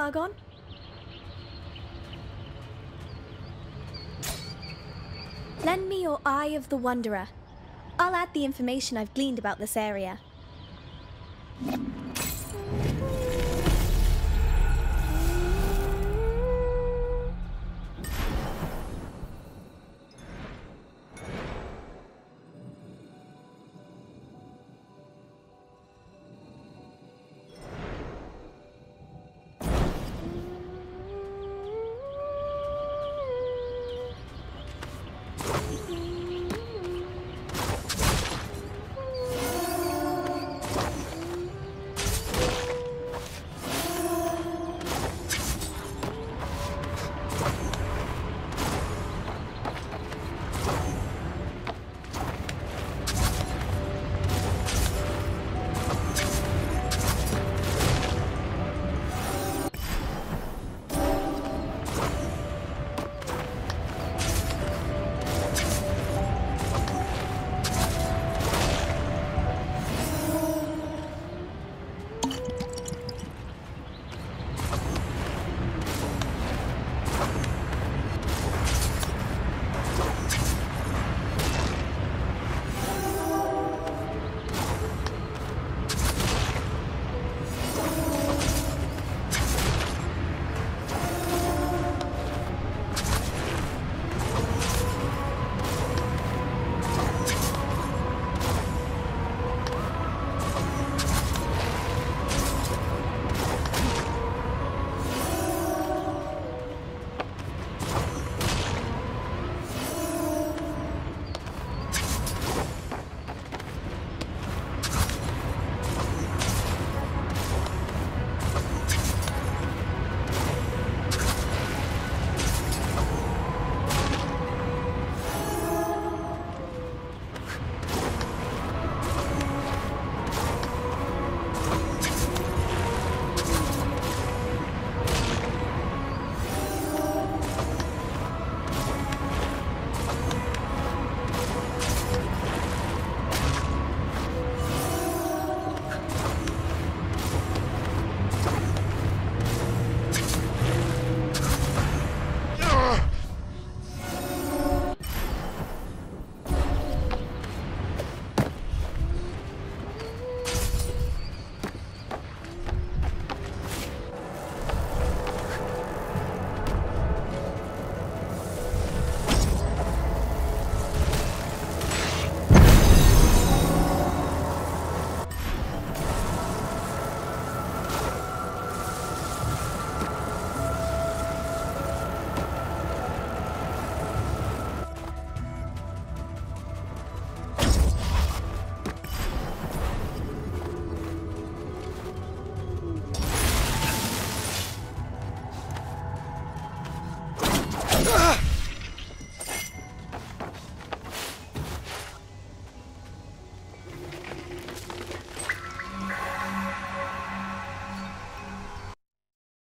Sargon? Lend me your Eye of the Wanderer. I'll add the information I've gleaned about this area.